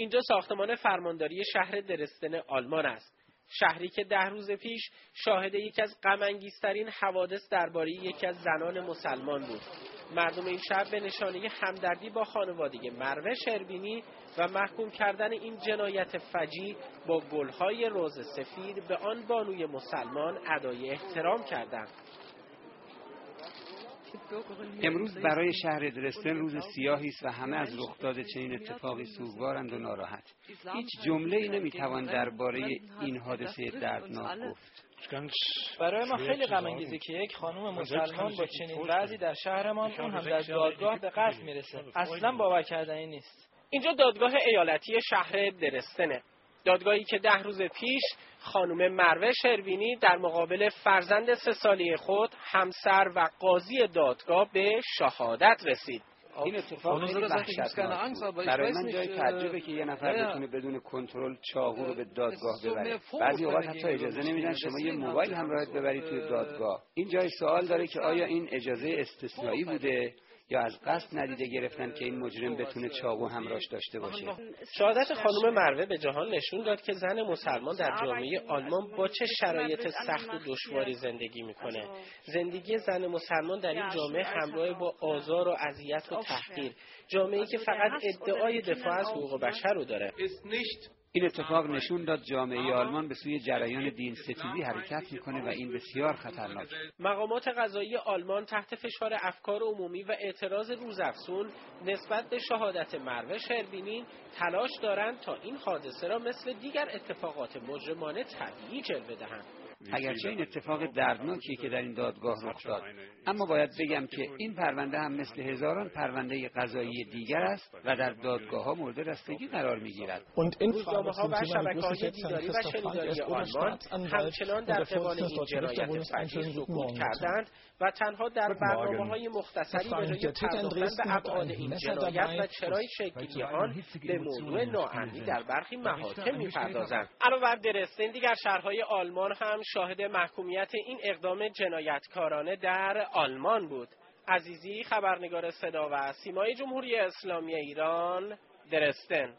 اینجا ساختمان فرمانداری شهر درستن آلمان است. شهری که ده روز پیش شاهد یکی از غمانگیزترین حوادث درباره یکی از زنان مسلمان بود. مردم این شهر به نشانه همدردی با خانواده مروه شربینی و محکوم کردن این جنایت فجی با گلهای روز سفید به آن بانوی مسلمان ادای احترام کردند. امروز برای شهر درستن روز سیاهی است و همه از رخداد چنین اتفاقی سوگوارند و ناراحت. هیچ جمله ای نمی‌توان درباره این حادثه دردناک گفت. برای ما خیلی غم که یک خانم مسلمان با چنین وضعی در شهرمان اون هم در دادگاه به قتل می‌رسه. اصلا باور کردنی نیست. اینجا دادگاه ایالتی شهر درستنه. دادگاهی که ده روز پیش خانم مروه شروینی در مقابل فرزند سه ساله خود همسر و قاضی دادگاه به شهادت رسید. این اتفاق خیلی وحشتناک برای من جای تعجبه که یه نفر بتونه بدون کنترل چاقو رو به دادگاه ببره. بعضی اوقات حتی اجازه نمیدن شما یه موبایل همراهت ببرید توی دادگاه. این جای سوال داره که آیا این اجازه استثنایی بوده؟ یا از قصد ندیده گرفتن که این مجرم بتونه چاقو همراهش داشته باشه؟ شهادت خانم مروه به جهان نشون داد که زن مسلمان در جامعه آلمان با چه شرایط سخت و دشواری زندگی می‌کنه. زندگی زن مسلمان در این جامعه همراه با آزار و اذیت و تحقیر. جامعه که فقط ادعای دفاع از حقوق بشر رو داره. این اتفاق نشون داد جامعه آلمان به سوی جریان دین ستیزی حرکت می‌کنه و این بسیار خطرناک. مقامات قضایی آلمان تحت فشار افکار عمومی و اعتراض روزافزون نسبت به شهادت مروه شربینی تلاش دارند تا این حادثه را مثل دیگر اتفاقات مجرمانه طبیعی جلوه دهند اگرچه این اتفاق دردناکیه که در این دادگاه رخ داد اما باید بگم که این پرونده هم مثل هزاران پرونده قضایی دیگر است و در دادگاه ها مورد رستگی قرار می‌گیرد. روزنامه ها و شبکه های دیداری و شنیداری آلمان همچنان در قبال این جنایت فجی سکوت کردند و تنها در برنامه های مختصری برای پرداختن به ابعاد این جنایت و چرای شکلی آن به موضوع ناامنی در برخی محاکم می‌پردازند. علاوه بر درستن دیگر شهرهای آلمان هم شاهد محکومیت این اقدام جنایتکارانه در آلمان بود. عزیزی خبرنگار صدا و سیمای جمهوری اسلامی ایران درستن